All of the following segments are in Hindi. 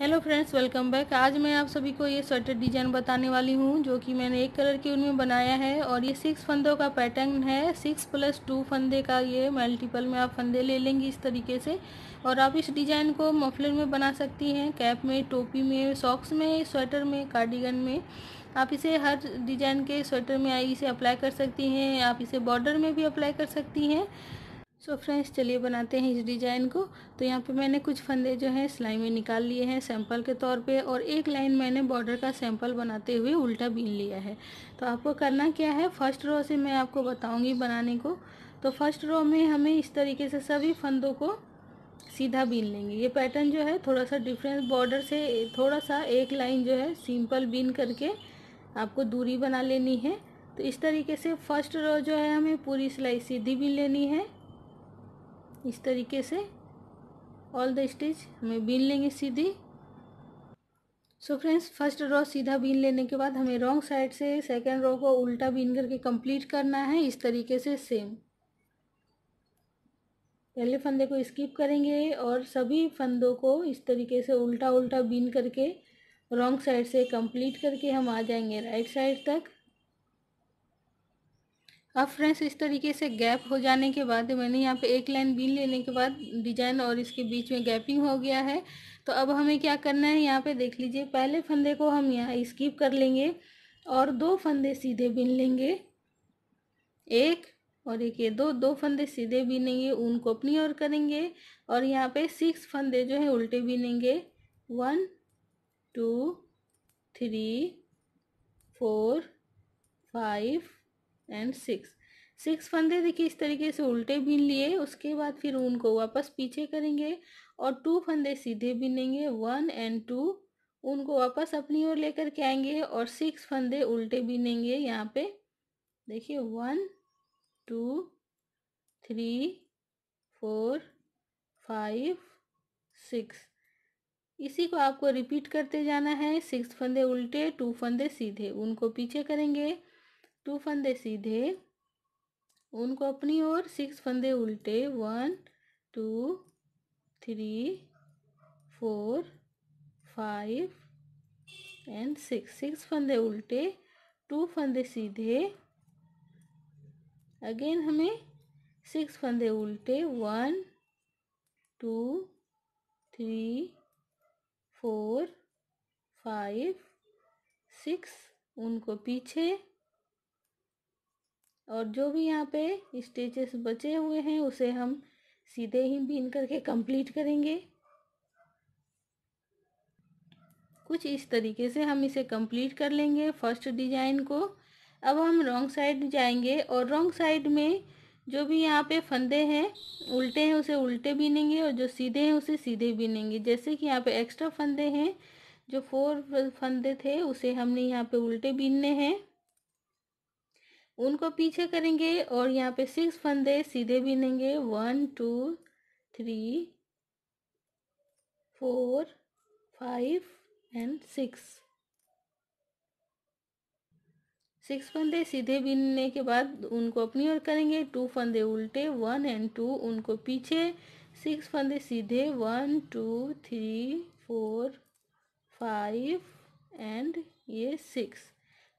हेलो फ्रेंड्स वेलकम बैक आज मैं आप सभी को ये स्वेटर डिज़ाइन बताने वाली हूँ, जो कि मैंने एक कलर के उनमें बनाया है और ये सिक्स फंदों का पैटर्न है। सिक्स प्लस टू फंदे का ये मल्टीपल में आप फंदे ले लेंगे इस तरीके से। और आप इस डिज़ाइन को मफलर में बना सकती हैं कैप में, टोपी में सॉक्स में स्वेटर में कार्डिगन में। आप इसे हर डिज़ाइन के स्वेटर में इसे अप्लाई कर सकती हैं, आप इसे बॉर्डर में भी अप्लाई कर सकती हैं। सो फ्रेंड्स चलिए बनाते हैं इस डिज़ाइन को। तो यहाँ पे मैंने कुछ फंदे जो हैं, सिलाई में निकाल लिए हैं सैंपल के तौर पे और एक लाइन मैंने बॉर्डर का सैंपल बनाते हुए उल्टा बीन लिया है। तो आपको करना क्या है फ़र्स्ट रो से मैं आपको बताऊँगी बनाने को। तो फ़र्स्ट रो में हमें इस तरीके से सभी फंदों को सीधा बीन लेंगे। ये पैटर्न जो है थोड़ा सा डिफरेंस बॉर्डर से थोड़ा सा एक लाइन जो है सिंपल बीन करके आपको दूरी बना लेनी है। तो इस तरीके से फ़र्स्ट रो जो है, हमें पूरी सिलाई सीधी बीन लेनी है। इस तरीके से ऑल द स्टिच हमें बीन लेंगे सीधी। सो फ्रेंड्स फ़र्स्ट रो सीधा बीन लेने के बाद हमें रॉन्ग साइड से सेकेंड रो को उल्टा बीन करके कंप्लीट करना है, इस तरीके से सेम पहले फंदे को स्किप करेंगे और सभी फंदों को इस तरीके से उल्टा उल्टा बीन करके रॉन्ग साइड से कंप्लीट करके हम आ जाएँगे राइट साइड तक। अब फ्रेंड्स, इस तरीके से गैप हो जाने के बाद मैंने यहाँ पे एक लाइन बीन लेने के बाद डिज़ाइन और इसके बीच में गैपिंग हो गया है। तो अब हमें क्या करना है, यहाँ पे देख लीजिए, पहले फंदे को हम यहाँ स्किप कर लेंगे और दो फंदे सीधे बीन लेंगे। एक और एक ये दो दो फंदे सीधे बीनेंगे उनको अपनी ओर करेंगे और यहाँ पे सिक्स फंदे जो है उल्टे बीनेंगे। One, two, three, four, five and six six फंदे देखिए इस तरीके से उल्टे बीन लिए, उसके बाद फिर उनको वापस पीछे करेंगे और टू फंदे सीधे बीनेंगे वन एंड टू उनको वापस अपनी ओर लेकर के आएँगे और सिक्स फंदे उल्टे बीनेंगे यहाँ पे। देखिए one two three four five six इसी को आपको रिपीट करते जाना है। सिक्स फंदे उल्टे टू फंदे सीधे उनको पीछे करेंगे। टू फंदे सीधे, उनको अपनी ओर सिक्स फंदे उल्टे, one, two, three, four, five, and six. Six फंदे उल्टे, टू फंदे सीधे। अगेन हमें सिक्स फंदे उल्टे, one, two, three, four, five, six, उनको पीछे और जो भी यहाँ पे स्टिचेस बचे हुए हैं, उसे हम सीधे ही बीन करके कंप्लीट करेंगे। कुछ इस तरीके से हम इसे कंप्लीट कर लेंगे फ़र्स्ट डिज़ाइन को। अब हम रॉन्ग साइड जाएँगे और रॉन्ग साइड में जो भी यहाँ पे फंदे हैं, उल्टे हैं, उसे उल्टे बीनेंगे और जो सीधे हैं, उसे सीधे बीनेंगे। जैसे कि यहाँ पे एक्स्ट्रा फंदे हैं, जो फोर फंदे थे, उसे हमने यहाँ पे उल्टे बीनने हैं। उनको पीछे करेंगे और यहाँ पे सिक्स फंदे सीधे बीनेंगे। One two three four five and six six फंदे सीधे बीनने के बाद उनको अपनी ओर करेंगे। टू फंदे उल्टे वन एंड टू उनको पीछे। सिक्स फंदे सीधे one two three four five and ये सिक्स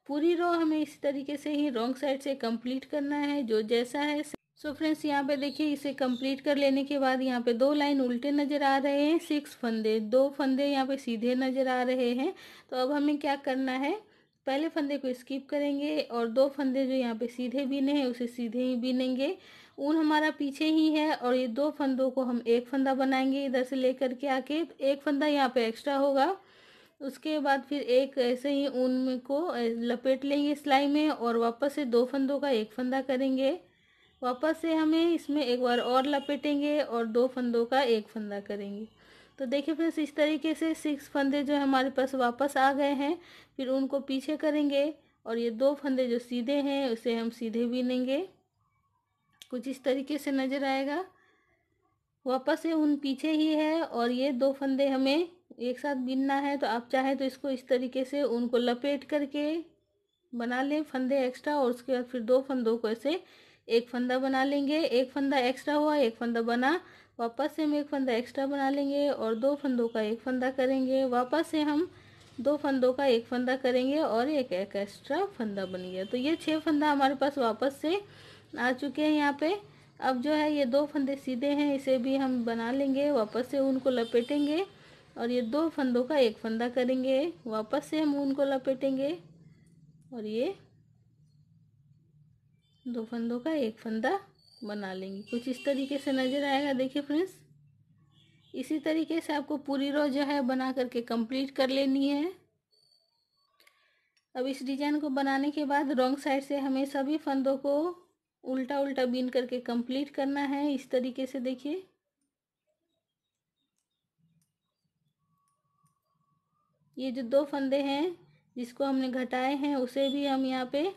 पूरी रो हमें इसी तरीके से ही रॉन्ग साइड से कंप्लीट करना है, जो जैसा है सो फ्रेंड्स यहाँ पे देखिए, इसे कंप्लीट कर लेने के बाद यहाँ पे दो लाइन उल्टे नज़र आ रहे हैं सिक्स फंदे। दो फंदे यहाँ पे सीधे नज़र आ रहे हैं। तो अब हमें क्या करना है? पहले फंदे को स्किप करेंगे और दो फंदे जो यहाँ पे सीधे बीने हैं, उसे सीधे ही बीनेंगे। ऊन हमारा पीछे ही है और ये दो फंदों को हम एक फंदा बनाएँगे इधर से लेकर के आके एक फंदा यहाँ पे एक्स्ट्रा होगा। उसके बाद फिर एक ऐसे ही ऊन को लपेट लेंगे सिलाई में और वापस से दो फंदों का एक फंदा करेंगे। वापस से हमें इसमें एक बार और लपेटेंगे और दो फंदों का एक फंदा करेंगे। तो देखिए फ्रेंड्स, इस तरीके से सिक्स फंदे जो हमारे पास वापस आ गए हैं। फिर उनको पीछे करेंगे और ये दो फंदे जो सीधे हैं, उसे हम सीधे बीनेंगे कुछ इस तरीके से नज़र आएगा। वापस से उन पीछे ही है और ये दो फंदे हमें एक साथ बीनना है तो आप चाहें तो इसको इस तरीके से उनको लपेट करके बना लें फंदे एक्स्ट्रा और उसके बाद फिर दो फंदों को ऐसे एक फंदा बना लेंगे। एक फंदा एक्स्ट्रा हुआ, एक फंदा बना। वापस से हम एक फंदा एक्स्ट्रा बना लेंगे और दो फंदों का एक फंदा करेंगे। वापस से हम दो फंदों का एक फंदा करेंगे और एक एक एक्स्ट्रा फंदा बन गया। तो ये छः फंदा हमारे पास वापस से आ चुके हैं यहाँ पे। अब जो है ये दो फंदे सीधे हैं, इसे भी हम बना लेंगे। वापस से उनको लपेटेंगे। और ये दो फंदों का एक फंदा करेंगे, वापस से हम ऊन को लपेटेंगे। और ये दो फंदों का एक फंदा बना लेंगे। कुछ इस तरीके से नज़र आएगा, देखिए फ्रेंड्स। इसी तरीके से आपको पूरी रो जो है बना करके कंप्लीट कर लेनी है। अब इस डिज़ाइन को बनाने के बाद रॉन्ग साइड से हमें सभी फंदों को उल्टा उल्टा बीन करके कंप्लीट करना है। इस तरीके से देखिए। ये जो दो फंदे हैं, जिसको हमने घटाए हैं, उसे भी हम यहाँ पे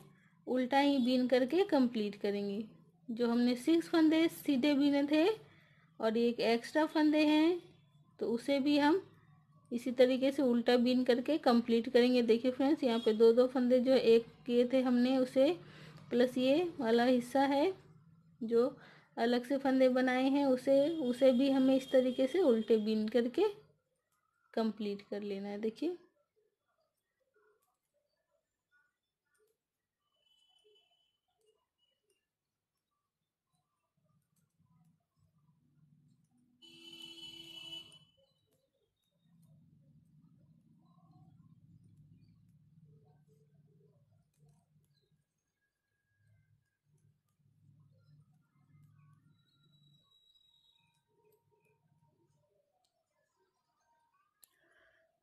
उल्टा ही बीन करके कंप्लीट करेंगे। जो हमने सिक्स फंदे सीधे बीने थे और एक एक्स्ट्रा फंदे हैं तो उसे भी हम इसी तरीके से उल्टा बीन करके कंप्लीट करेंगे। देखिए फ्रेंड्स यहाँ पे दो दो फंदे जो एक किए थे हमने, उसे प्लस ये वाला हिस्सा है, जो अलग से फंदे बनाए हैं, उसे उसे भी हमें इस तरीके से उल्टे बीन करके कंप्लीट कर लेना है देखिए।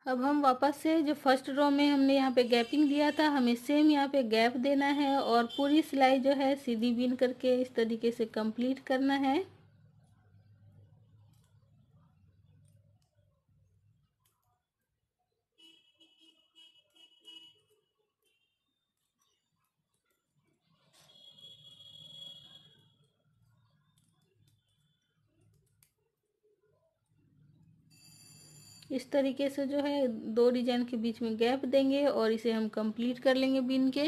अब हम वापस से जो फ़र्स्ट रो में हमने यहाँ पे गैपिंग दिया था, हमें सेम यहाँ पे गैप देना है और पूरी सिलाई जो है सीधी बीन करके इस तरीके से कंप्लीट करना है। इस तरीके से जो है दो डिज़ाइन के बीच में गैप देंगे और इसे हम कंप्लीट कर लेंगे बिन के।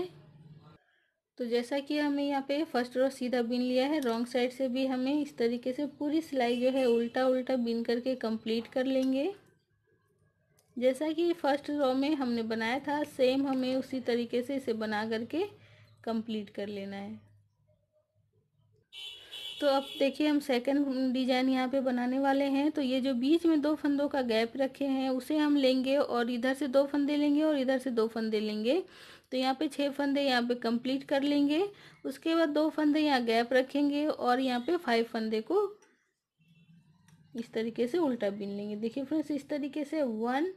तो जैसा कि हमें यहाँ पे फ़र्स्ट रो सीधा बिन लिया है, रॉन्ग साइड से भी हमें इस तरीके से पूरी सिलाई जो है उल्टा उल्टा बिन करके कंप्लीट कर लेंगे। जैसा कि फ़र्स्ट रो में हमने बनाया था, सेम हमें उसी तरीके से इसे बना करके कंप्लीट कर लेना है। तो अब देखिए, हम सेकंड डिज़ाइन यहाँ पे बनाने वाले हैं। तो ये जो बीच में दो फंदों का गैप रखे हैं, उसे हम लेंगे और इधर से दो फंदे लेंगे और इधर से दो फंदे लेंगे। तो यहाँ पे छः फंदे यहाँ पे कंप्लीट कर लेंगे। उसके बाद दो फंदे यहाँ गैप रखेंगे और यहाँ पे फाइव फंदे को इस तरीके से उल्टा बीन लेंगे। देखिए फ्रेंड्स, इस तरीके से one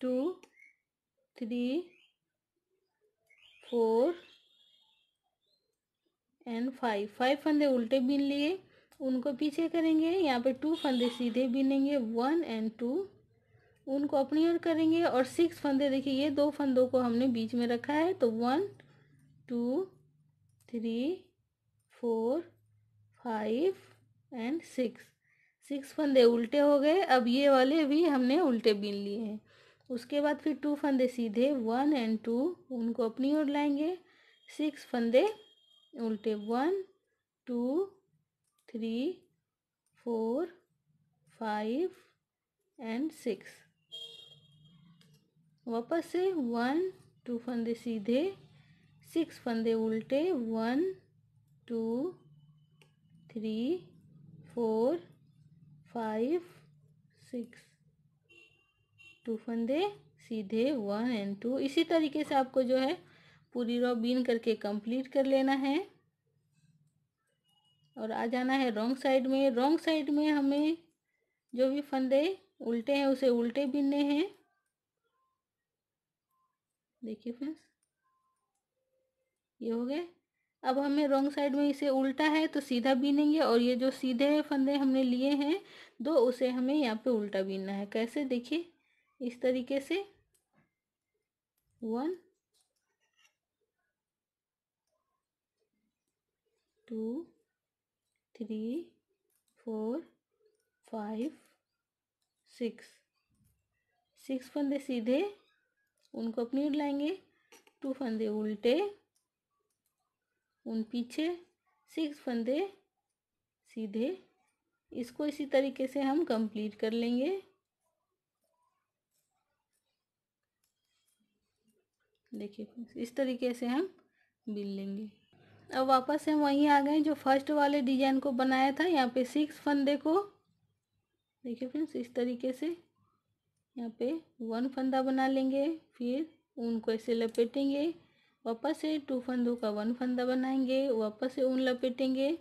two three four and five. Five फंदे उल्टे बीन लिए, उनको पीछे करेंगे, यहाँ पे टू फंदे सीधे बीनेंगे, वन एंड टू, उनको अपनी ओर करेंगे, और सिक्स फंदे, देखिए, ये दो फंदों को हमने बीच में रखा है तो one, two, three, four, five and six. Six फंदे उल्टे हो गए, अब ये वाले भी हमने उल्टे बीन लिए हैं। उसके बाद फिर टू फंदे सीधे वन एंड टू उनको अपनी ओर लाएँगे। सिक्स फंदे उल्टे one two three four five and six वापस से वन टू फंदे सीधे सिक्स फंदे उल्टे one two three four five six two फंदे सीधे वन एंड टू। इसी तरीके से आपको जो है पूरी रो बीन करके कंप्लीट कर लेना है। और आ जाना है रॉन्ग साइड में। रॉन्ग साइड में हमें जो भी फंदे उल्टे हैं, उसे उल्टे बीनने हैं। देखिए फ्रेंड्स, ये हो गए। अब हमें रॉन्ग साइड में इसे उल्टा है तो सीधा बीनेंगे और ये जो सीधे फंदे हमने लिए हैं, दो उसे हमें यहाँ पे उल्टा बीनना है। कैसे? देखिए। इस तरीके से one, two, three, four, five, six. Six फंदे सीधे, उनको अपनी ओर लाएँगे। टू फंदे उल्टे, उन पीछे। सिक्स फंदे सीधे। इसको इसी तरीके से हम कंप्लीट कर लेंगे। देखिए, इस तरीके से हम बिल लेंगे। अब वापस हम वहीं आ गए जो फ़र्स्ट वाले डिज़ाइन को बनाया था, यहाँ पे सिक्स फंदे को। देखिए फ्रेंड्स, इस तरीके से यहाँ पे वन फंदा बना लेंगे, फिर उनको ऐसे लपेटेंगे, वापस से टू फंदों का वन फंदा बनाएँगे, वापस से ऊन लपेटेंगे,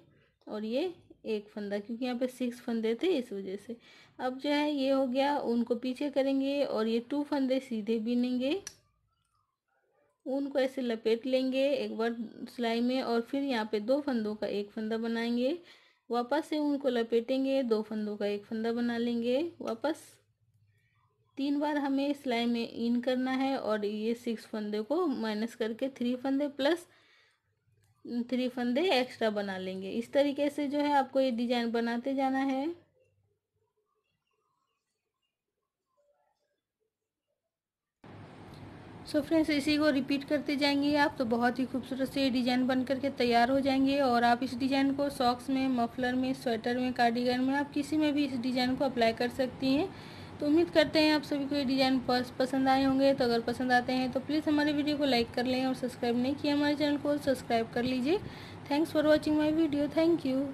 और ये एक फंदा, क्योंकि यहाँ पे सिक्स फंदे थे इस वजह से। अब जो है, ये हो गया उनको पीछे करेंगे, और ये टू फंदे सीधे बिनेंगे। ऊन को ऐसे लपेट लेंगे एक बार सिलाई में और फिर यहाँ पे दो फंदों का एक फंदा बनाएँगे। वापस से ऊन को लपेटेंगे, दो फंदों का एक फंदा बना लेंगे। वापस तीन बार हमें सिलाई में इन करना है और ये सिक्स फंदे को माइनस करके थ्री फंदे प्लस थ्री फंदे एक्स्ट्रा बना लेंगे। इस तरीके से जो है आपको ये डिज़ाइन बनाते जाना है। सो so फ्रेंड्स इसी को रिपीट करते जाएँगे आप तो बहुत ही खूबसूरत से डिज़ाइन बन करके तैयार हो जाएँगे और आप इस डिज़ाइन को सॉक्स में मफलर में स्वेटर में कार्डिगन में, आप किसी में भी इस डिज़ाइन को अप्लाई कर सकती हैं। तो उम्मीद करते हैं आप सभी को ये डिज़ाइन पसंद आए होंगे। तो अगर पसंद आते हैं तो प्लीज़ हमारे वीडियो को लाइक कर लें और सब्सक्राइब नहीं किया हमारे चैनल को सब्सक्राइब कर लीजिए। Thanks for watching my video thank you